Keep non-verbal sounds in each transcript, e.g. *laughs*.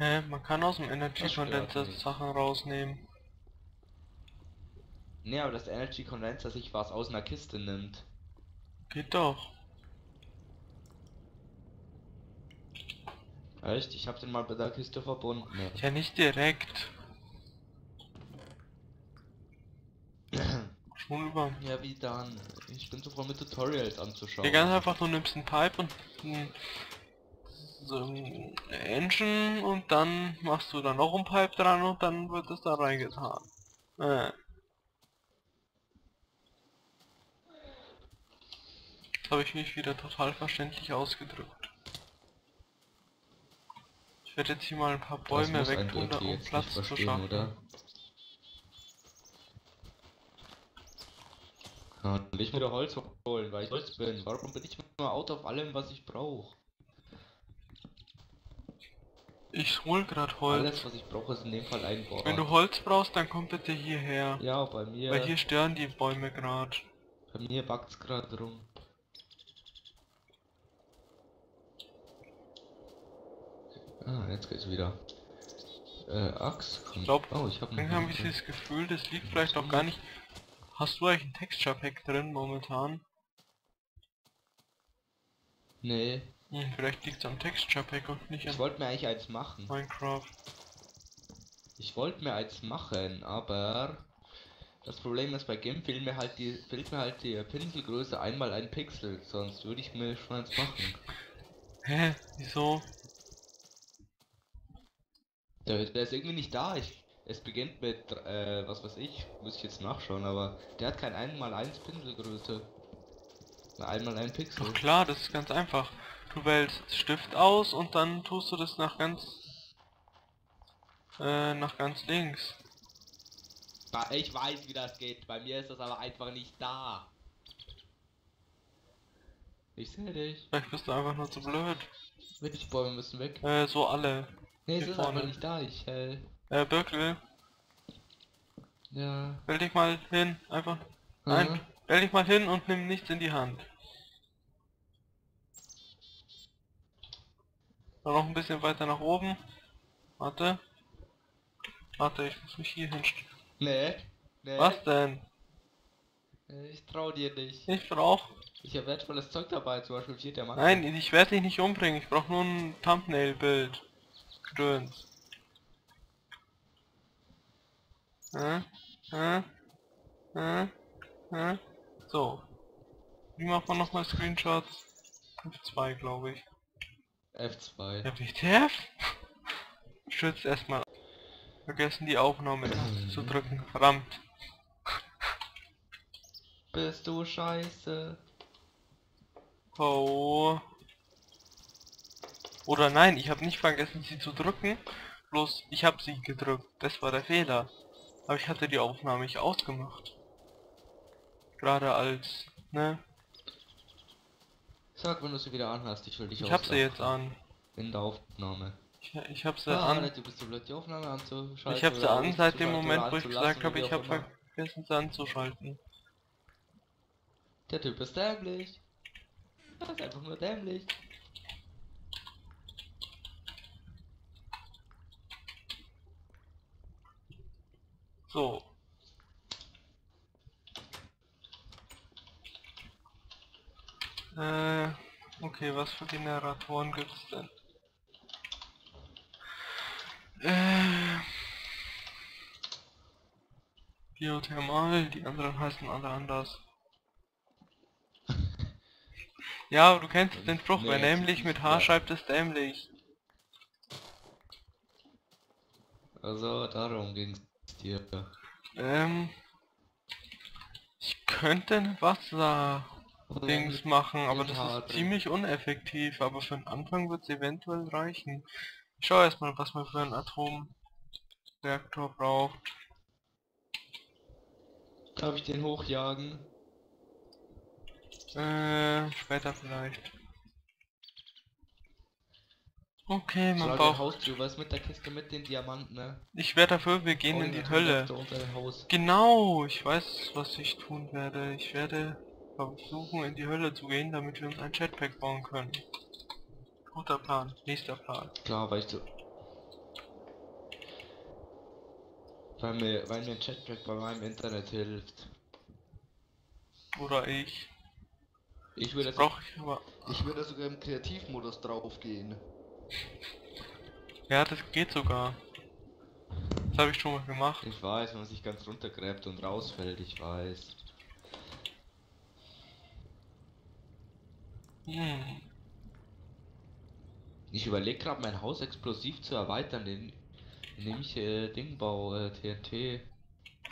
Hä? Man kann aus dem Energy Das stört Condenser mich. Sachen rausnehmen. Nee, aber das Energy Condenser sich was aus einer Kiste nimmt. Geht doch. Echt? Ich hab den mal bei der Kiste verbunden. Ja, nicht direkt. *clears throat* Schon über. Ja, wie dann? Ich bin so voll mit Tutorials anzuschauen. Ja, ganz einfach, du nimmst einen Pipe und so ein Engine und dann machst du da noch ein Pipe dran und dann wird es da reingetan. Äh. Jetzt habe ich mich wieder total verständlich ausgedrückt. Ich werde jetzt hier mal ein paar Bäume wegtun, Dirty um Platz zu schaffen. oder? Will ich mir Holz holen, weil ich Holz bin. Warum bin ich immer out auf allem, was ich brauche? Ich hol grad Holz. Alles, was ich brauche, ist in dem Fall ein Bohrer. Wenn du Holz brauchst, dann komm bitte hierher. Ja, bei mir... Weil hier stören die Bäume gerade. Bei mir backt's gerade rum. Ah, jetzt geht's wieder. Äh, Axt kommt. glaub, oh, ich hab habe ich das Gefühl, das liegt vielleicht auch gar nicht... Hast du eigentlich ein Texture Pack drin momentan? Nee, Hm, vielleicht liegt es am Texture Pack und nicht ich an wollte mir eigentlich eins machen. Minecraft. Ich wollte mir eins machen, aber das Problem ist bei Game fehlt mir halt die fehlt mir halt die Pinselgröße einmal ein Pixel, sonst würde ich mir schon eins machen. Hä? Wieso? Der, der ist irgendwie nicht da. Ich, es beginnt mit äh, was weiß ich, muss ich jetzt nachschauen, aber der hat kein 1x1 Pinselgröße. Na, einmal ein Pixel. Doch klar, das ist ganz einfach. Du wählst Stift aus und dann tust du das nach ganz... Äh, nach ganz links. Ich weiß, wie das geht. Bei mir ist das aber einfach nicht da. Ich sehe dich. Vielleicht bist du einfach nur zu blöd. Welche Bäume müssen weg? Äh, so alle. Nee, es ist einfach vorne. nicht da. Ich, äh, Äh, Birkel, ja. stell dich mal hin. Einfach... Nein, Aha. stell dich mal hin und nimm nichts in die Hand. Dann noch ein bisschen weiter nach oben. Warte. Warte, ich muss mich hier hinstellen. Nee. Nee. Was denn? Ich trau dir nicht. Ich brauch... Ich habe wertvolles Zeug dabei, zum Beispiel vier Diamanten. Nein, ich werde dich nicht umbringen. Ich brauch nur ein Thumbnail-Bild. Gedöns. So. Wie macht man nochmal Screenshots? F2, glaube ich. F2. Ja, WTF? Schützt erstmal. Vergessen die Aufnahme zu drücken. Verdammt. Bist du scheiße? Oh. Oder nein, ich habe nicht vergessen sie zu drücken. Bloß ich habe sie gedrückt. Das war der Fehler. Aber ich hatte die Aufnahme nicht ausgemacht. Gerade als, ne? Sag, wenn du sie wieder anhast, ich will dich Ich hab sie jetzt an. In der Aufnahme. Ich, ich hab sie Ah, an. du bist so blöd, die Aufnahme anzuschalten. Ich hab sie an seit dem Moment, wo ich gesagt habe, ich immer. vergessen sie anzuschalten. Der Typ ist dämlich. Er ist einfach nur dämlich. So. Äh, okay, was für Generatoren gibt's denn? Äh, Geothermal, die anderen heißen alle anders. Ja, aber du kennst den Spruch, Nee, wer nämlich mit. H schreibt, ist dämlich. Also, darum ging's dir. Ähm, ich könnte ein Wasser-Dings machen, aber das ist drin. ziemlich uneffektiv, aber für den Anfang wird es eventuell reichen. Ich schau erstmal, was man für einen Atomreaktor braucht. Darf ich den hochjagen? Äh, später vielleicht. Okay, man braucht... Haustür, was mit der Kiste mit den Diamanten, ne? Ich wäre dafür, wir gehen Oh, in die Hölle. Genau, ich weiß, was ich tun werde. Ich werde versuchen, in die Hölle zu gehen, damit wir uns ein Jetpack bauen können. Guter Plan. Nächster Plan. Klar, weil ich so. Weil mir, weil mir ein Chatpack bei meinem Internet hilft. Oder ich. Ich würde, Brauche ich aber. ich würde sogar im Kreativmodus draufgehen. Ja, das geht sogar. Das habe ich schon mal gemacht. Ich weiß, wenn man sich ganz runtergräbt und rausfällt, ich weiß. Ich überlege gerade mein Haus explosiv zu erweitern, den, indem ich äh, Ding baue, äh, TNT.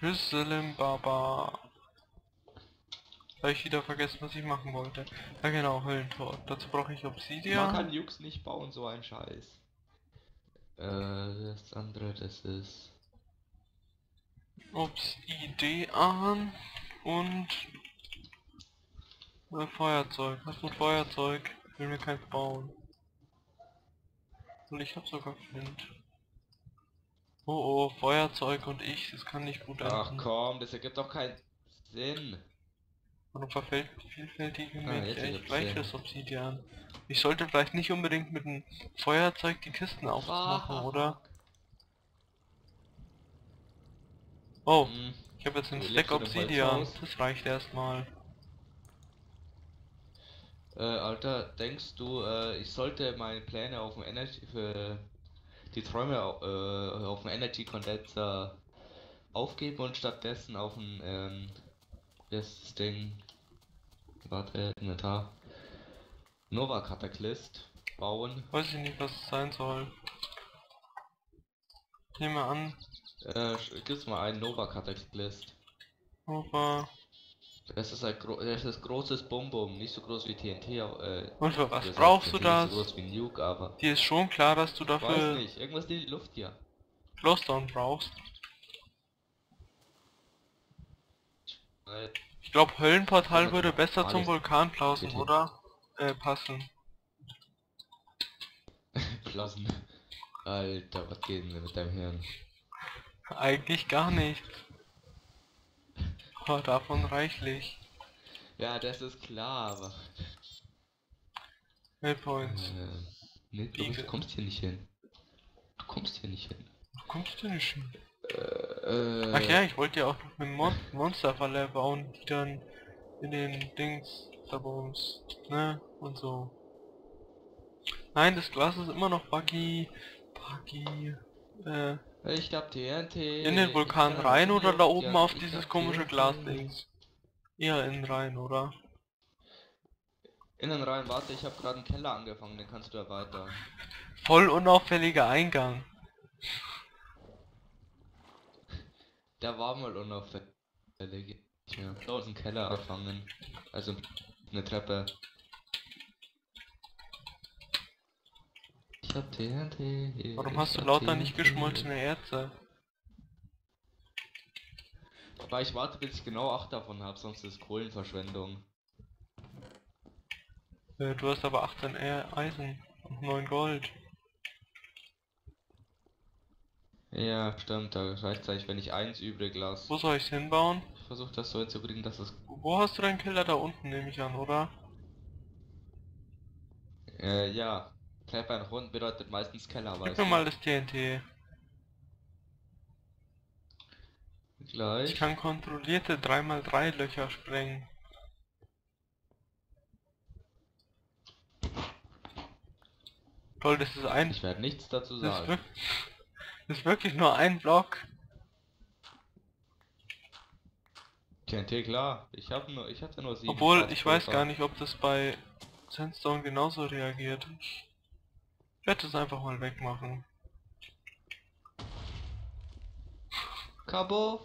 Hüsselim Baba. Habe ich wieder vergessen, was ich machen wollte. Ja genau, Höllentor. Dazu brauche ich Man Obsidian. kann Jux nicht bauen, so ein Scheiß. Äh, das andere, das ist. Obsidian und äh, Feuerzeug. Was mit Feuerzeug? Ich will mir keins bauen. Und ich habe sogar Flint. Oh oh, Feuerzeug und ich, das kann nicht gut Ach enden. komm, das ergibt doch keinen Sinn. Warum verfällt vielfältige Ah, jetzt echt ergibt's gleich Sinn. fürs Obsidian? Ich sollte vielleicht nicht unbedingt mit dem Feuerzeug die Kisten aufmachen, Fuck. oder? Oh, Hm. ich habe jetzt einen Stack Obsidian. Das reicht erstmal. Äh, Alter, denkst du, äh, ich sollte meine Pläne auf dem Energy für die Träume äh, auf dem Energy Condenser aufgeben und stattdessen auf ein ähm, das Ding warte, Inventar Nova Cataclysm bauen? Weiß ich nicht, was es sein soll. Nehme an, Äh, gib's mal einen Nova Cataclysm. Nova. Das ist ein gro das ist großes Bum-Bum, nicht so groß wie TNT, äh, Und für was brauchst du das? Nicht so groß wie Nuke, aber Dir ist schon klar, dass du weiß dafür nicht, irgendwas in die Luft hier. Glowstone brauchst. Äh, Ich glaube, Höllenportal würde besser zum alles. Vulkanblausen, Bitte. oder? Äh, passen. *laughs* Blasen. Alter, was geht denn mit deinem Hirn? Eigentlich gar nichts. Aber davon reichlich. Ja, das ist klar, aber. Waypoints. Äh, nee, du kommst hier nicht hin. Du kommst hier nicht hin. Wo kommst du nicht hin? Äh, Ach ja, ich wollte ja auch noch eine Mon Monsterfalle bauen, die dann in den Dings Sabons, ne? Und so. Nein, das Glas ist immer noch buggy. Buggy. Äh, Ich hab TNT. in den Vulkan rein oder da oben auf dieses komische TNT. Glasdings? Eher innen rein, oder? Innen rein, warte, ich habe gerade einen Keller angefangen, den kannst du erweitern. Voll unauffälliger Eingang. Der war mal unauffällig. Ja, da ist ein Keller angefangen. Also eine Treppe. Ich hab TNT. Warum ich hast du lauter nicht geschmolzene Erze? Aber ich warte, bis ich genau 8 davon habe, sonst ist Kohlenverschwendung. Äh, du hast aber 18 E- Eisen und 9 Gold. Ja, stimmt, da reicht eigentlich, wenn ich eins übrig lasse. Wo soll ich's hinbauen? Ich versuche das so hinzukriegen, dass es. Wo hast du deinen Keller da unten, nehme ich an, oder? Äh, ja. Nach unten bedeutet meistens Keller, weißt du. mal das TNT. Ich Gleich. kann kontrollierte 3x3 Löcher sprengen. Toll, das ist ein... Ich werde nichts dazu Das ist, sagen. das ist wirklich nur ein Block. TNT, klar. Ich habe nur, ich hatte nur sieben. Obwohl, ich weiß gar nicht, ob das bei Sandstone genauso reagiert. Ich werde das einfach mal wegmachen. Kabo.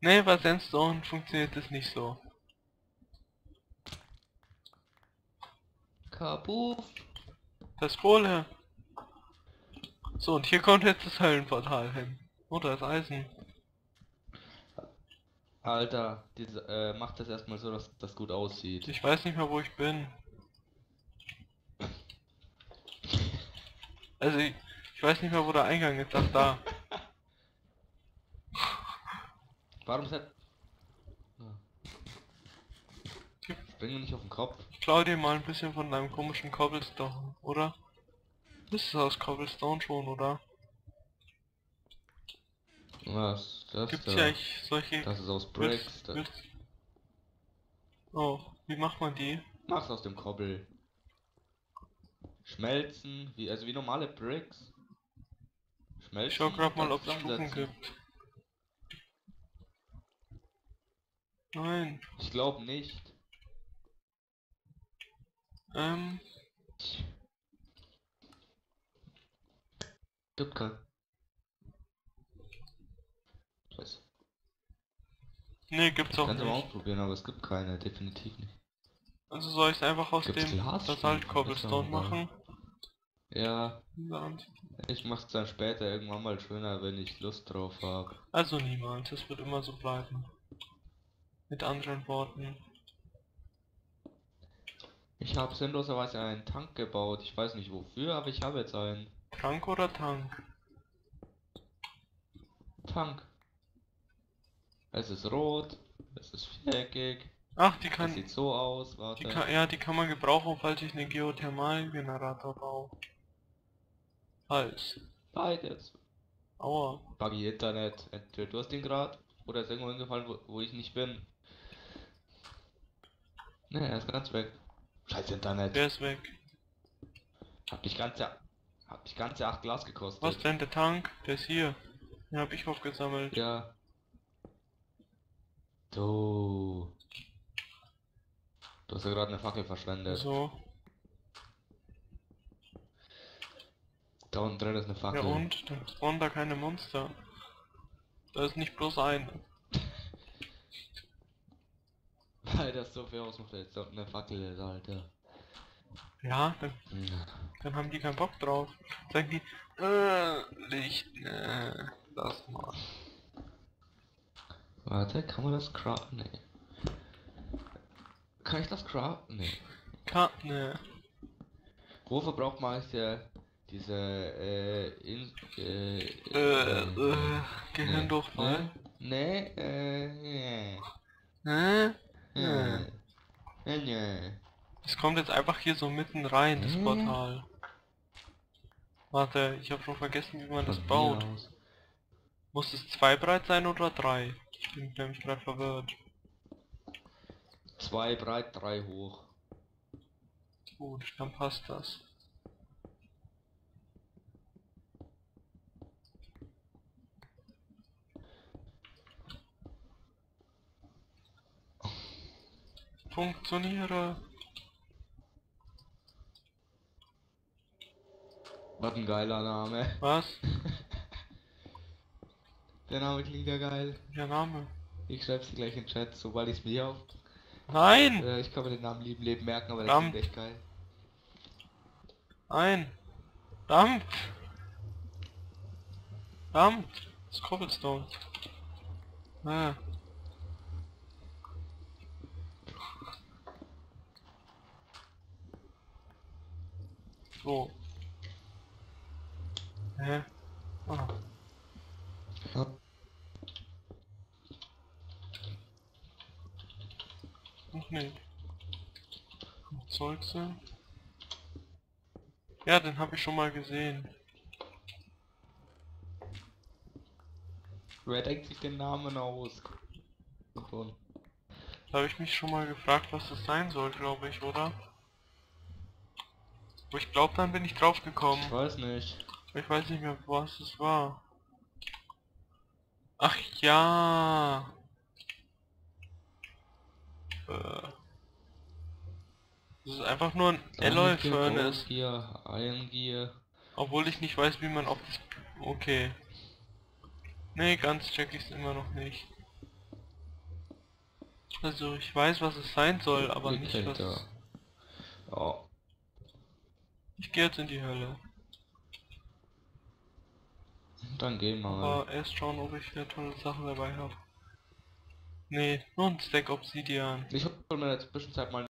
Nee, bei Sandstone funktioniert das nicht so. Kabo. Das Kohle. So, und hier kommt jetzt das Höllenportal hin. Oh, da ist Eisen. Alter, diese, äh, macht das erstmal so, dass das gut aussieht. Ich weiß nicht mehr, wo ich bin. Also, ich, ich weiß nicht mehr, wo der Eingang ist. Ach, da. *laughs* Warum ist. Ah. Gib- Spring mir nicht auf den Kopf. Ich klau dir mal ein bisschen von deinem komischen Cobblestone, oder? Das ist aus Cobblestone schon, oder? Was? Das, Gibt's da, ja solche... das ist aus Bricks. Oh, wie macht man die? mach's aus dem Kobbel. Schmelzen, wie, also wie normale Bricks. Schmelzen. Ich schau grad mal, ob es Stufen gibt. Nein. Ich glaube nicht. Ähm, Gibt kein. Was? nee, gibt's auch Kannst du mal nicht. ausprobieren, aber es gibt keine, definitiv nicht. Also soll ich es einfach aus Gibt's dem Glasstufen? Basalt Cobblestone machen? Ja, ich mach's dann später irgendwann mal schöner, wenn ich Lust drauf habe. Also niemals, es wird immer so bleiben. Mit anderen Worten. Ich habe sinnloserweise einen Tank gebaut. Ich weiß nicht wofür, aber ich habe jetzt einen Trank oder Tank? Tank. Es ist rot, es ist viereckig, Ach, die kann, sieht so aus, die warte. kann, ja, die kann man gebrauchen, falls ich einen Geothermalgenerator baue. Falls. Beides. Aua. Buggy Internet. Entweder du hast den gerade oder ist irgendwo hingefallen, wo, wo ich nicht bin. Ne, er ist ganz weg. Scheiß Internet. Der ist weg. Hab dich ganze, hab dich ganze 8 Glas gekostet. Was denn, der Tank? Der ist hier. Den hab ich aufgesammelt. Ja. Du. Du hast ja gerade eine Fackel verschwendet. So. Da unten drin ist eine Ja Fackel. und? Da spawnen da keine Monster. Da ist nicht bloß eine. *laughs* Weil das so viel ausmacht, jetzt dort eine Fackel ist, Alter. Ja, dann, Ja. dann haben die keinen Bock drauf. Sagen die, äh, Licht, äh, lass mal. Warte, kann man das craften? Nee. Kann ich das craften? Nee. Ka ne. Wofür braucht man eigentlich der, diese, äh, in, äh, Äh, äh, Gehirndurchfall. Nee, äh, nee. Hä? Nee. Nee, nee. Es kommt jetzt einfach hier so mitten rein, das Hm. Portal. Warte, ich habe schon vergessen, wie man das baut. aus. Muss es zwei breit sein oder drei? Ich bin nämlich gerade verwirrt. Zwei breit, drei hoch. Gut, dann passt das. Funktioniere. Was ein geiler Name. Was? *laughs* Der Name klingt ja geil. Der Name. Ich schreib's dir gleich in den Chat, sobald ich's mir auf. Nein! Äh, ich kann mir den Namen lieben Leben merken, aber der Verdammt. klingt echt geil. Nein! Dampf! Dampf! Das ist Cobblestone. Ah. So. Hä? Ah. Ja. Noch nicht. Zeuxe. Ja, den habe ich schon mal gesehen. Wer denkt sich den Namen aus? Schon. Da habe ich mich schon mal gefragt, was das sein soll, glaube ich, oder? Aber ich glaube, dann bin ich drauf gekommen. Ich weiß nicht. Ich weiß nicht mehr, was es war. Ach ja. Äh. Das ist einfach nur ein Alloy Furnace. Gear, Iron Gear. Obwohl ich nicht weiß, wie man auf das... Okay. Nee, ganz check ich es immer noch nicht. Also ich weiß, was es sein soll, aber nicht was... Ja. Ich gehe jetzt in die Hölle. Dann gehen wir mal. Aber erst schauen, ob ich eine tolle Sachen dabei habe. Nee, nur ein Stack Obsidian. Ich mir in der Zwischenzeit mal